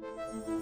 Música